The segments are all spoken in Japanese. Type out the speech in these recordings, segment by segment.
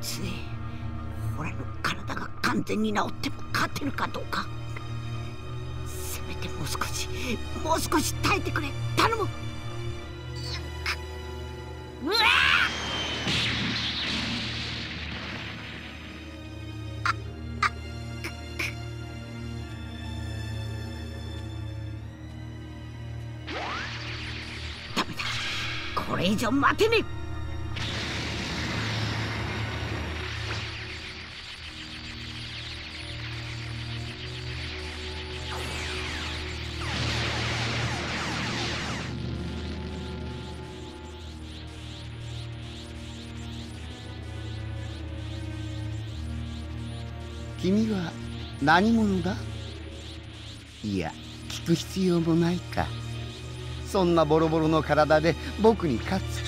つえ俺の体が完全に治っても勝てるかどうか。せめてもう少しもう少し耐えてくれ。頼む。うわダこれ以上待てねえ。君は何者だ？いや聞く必要もないか。そんなボロボロの体で僕に勝つ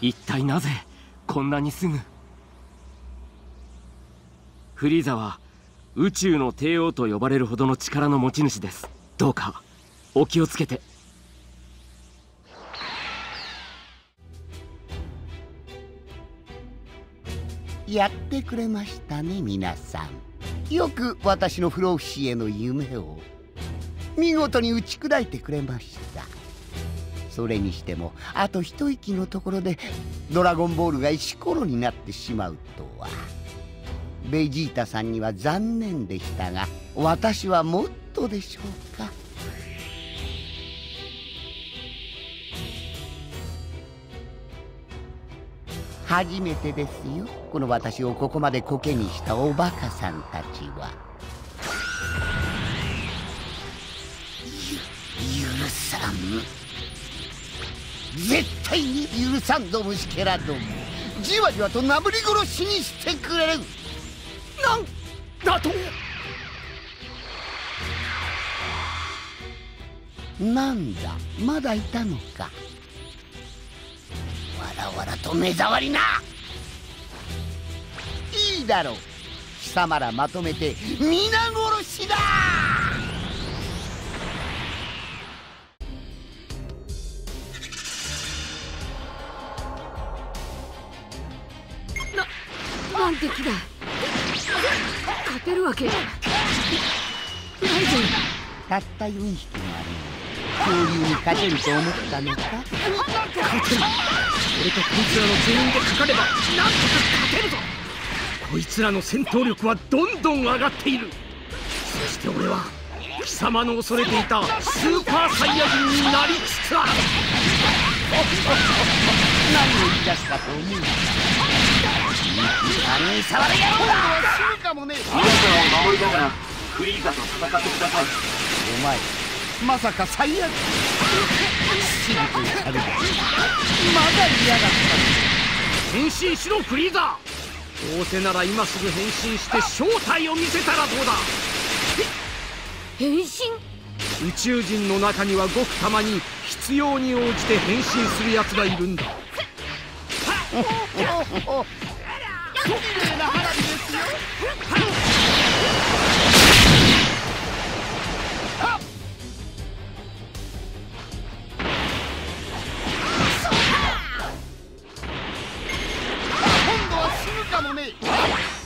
気？一体なぜこんなにすぐ？フリーザは宇宙の帝王と呼ばれるほどの力の持ち主です。どうかお気をつけて。やってくれましたね皆さんよく私の不老不死への夢を見事に打ち砕いてくれました。それにしてもあと一息のところでドラゴンボールが石ころになってしまうとは。ベジータさんには残念でしたが私はもっとでしょうか。初めてですよ。この私をここまでコケにしたおバカさんたちは。ゆ許さん。絶対に許さんぞ虫けらどもじわじわとなぶり殺しにしてくれる。なんだと。なんだまだいたのか。わらと目障りな。いいだろう。貴様らまとめて皆殺しだ。なんて気だ。勝てるわけないぞ。たった4匹恐竜に勝てると思ったのか俺とこいつらの全員でかかればなんとか勝てるぞこいつらの戦闘力はどんどん上がっている。そして俺は貴様の恐れていたスーパーサイヤ人になりつつある。何を言い出すかと思うあげ触れ野郎だ死ぬかもねあなたを守りながらフリーザと戦ってくださいお前まさか最悪。シルクされたまだ嫌だった。変身しろフリーザどうせなら今すぐ変身して正体を見せたらどうだ。変身？宇宙人の中にはごくたまに必要に応じて変身するやつがいるんだ。今度は死ぬかもね